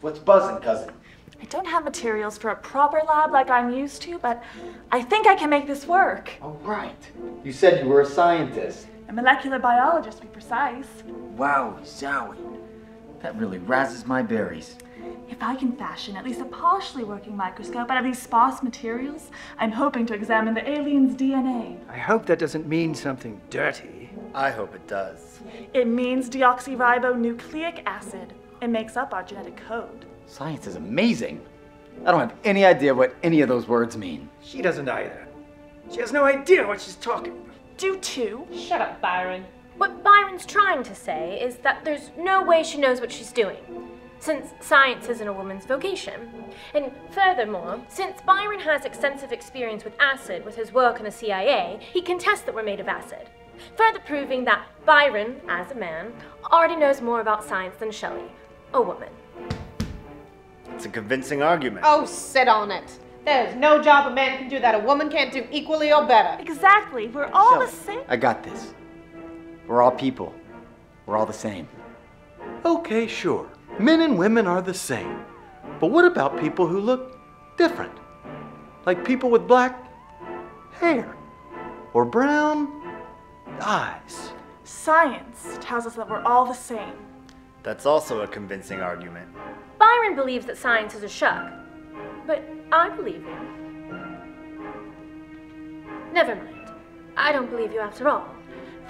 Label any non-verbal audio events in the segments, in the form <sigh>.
What's buzzing, cousin? I don't have materials for a proper lab like I'm used to, but I think I can make this work. Oh, right. You said you were a scientist. A molecular biologist, to be precise. Wow, Zowie. That really razzes my berries. If I can fashion at least a partially working microscope out of these sparse materials, I'm hoping to examine the alien's DNA. I hope that doesn't mean something dirty. I hope it does. It means deoxyribonucleic acid. It makes up our genetic code. Science is amazing. I don't have any idea what any of those words mean. She doesn't either. She has no idea what she's talking about. Do too. Shut up, Byron. What Byron's trying to say is that there's no way she knows what she's doing, since science isn't a woman's vocation. And furthermore, since Byron has extensive experience with acid with his work in the CIA, he can test that we're made of acid. Further proving that Byron, as a man, already knows more about science than Shelley, a woman. It's a convincing argument. Oh, sit on it. There's no job a man can do that a woman can't do equally or better. Exactly. We're all the same. I got this. We're all people. We're all the same. Okay, sure. Men and women are the same. But what about people who look different? Like people with black hair or brown eyes. Science tells us that we're all the same. That's also a convincing argument. Byron believes that science is a shuck, but I believe him. Never mind. I don't believe you after all.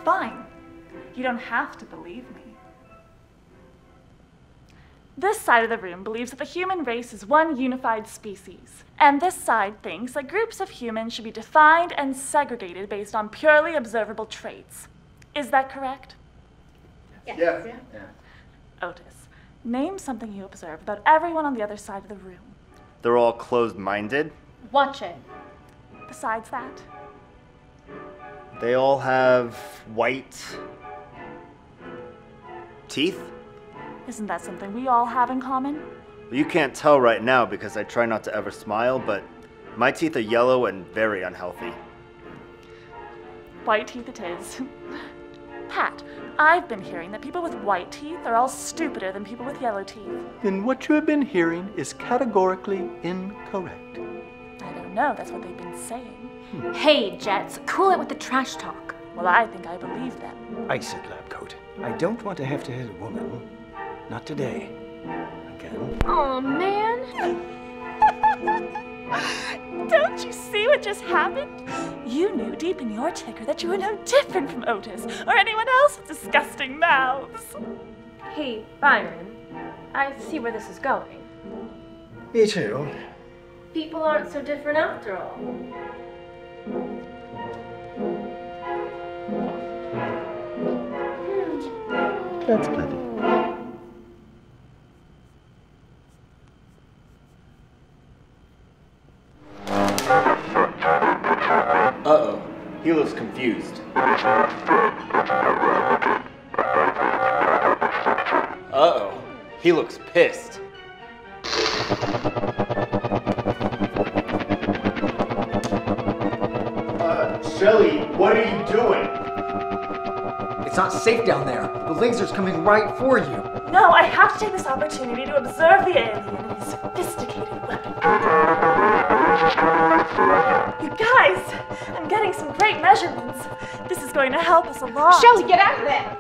Fine. You don't have to believe me. This side of the room believes that the human race is one unified species, and this side thinks that groups of humans should be defined and segregated based on purely observable traits. Is that correct? Yes. Yeah. Otis, name something you observe about everyone on the other side of the room. They're all closed minded. Watch it. Besides that, They all have white teeth. isn't that something we all have in common? You can't tell right now because I try not to ever smile, but my teeth are yellow and very unhealthy. White teeth it is. <laughs> Pat, I've been hearing that people with white teeth are all stupider than people with yellow teeth. Then what you have been hearing is categorically incorrect. I don't know, that's what they've been saying. Hmm. Hey, Jets, cool it with the trash talk. Well, I think I believe them. I said, lab coat. I don't want to have to hit a woman. Not today. Again. Oh man. <laughs> Don't you see what just happened? You knew deep in your ticker that you were no different from Otis or anyone else with disgusting mouths. Hey, Byron. I see where this is going. Me too. People aren't so different after all. That's plenty. He looks confused. Uh oh. He looks pissed. Uh, Shelly, what are you doing? It's not safe down there. The laser's coming right for you. No, I have to take this opportunity to observe the alien and his sophisticated weapon. You guys, I'm getting some great measurements. This is going to help us a lot. Shelly, get out of there!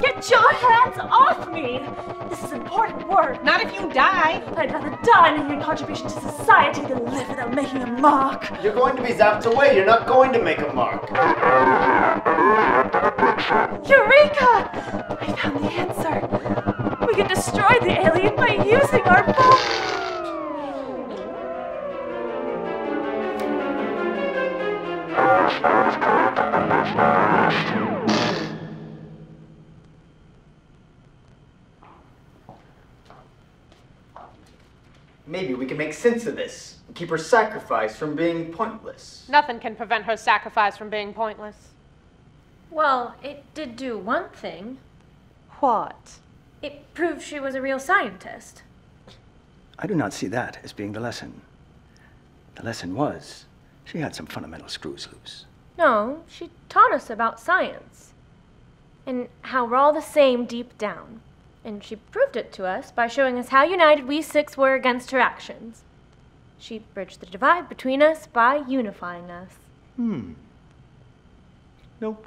Get your hands off me! This is important work. Not if you die. I'd rather die making a contribution to society than live without making a mark. You're going to be zapped away. You're not going to make a mark. Eureka! I found the answer. We can destroy the alien by using our bomb. Maybe we can make sense of this and keep her sacrifice from being pointless. Nothing can prevent her sacrifice from being pointless. Well, it did do one thing. What? It proved she was a real scientist. I do not see that as being the lesson. The lesson was she had some fundamental screws loose. No, she taught us about science. And how we're all the same deep down. And she proved it to us by showing us how united we six were against her actions. She bridged the divide between us by unifying us. Hmm. Nope.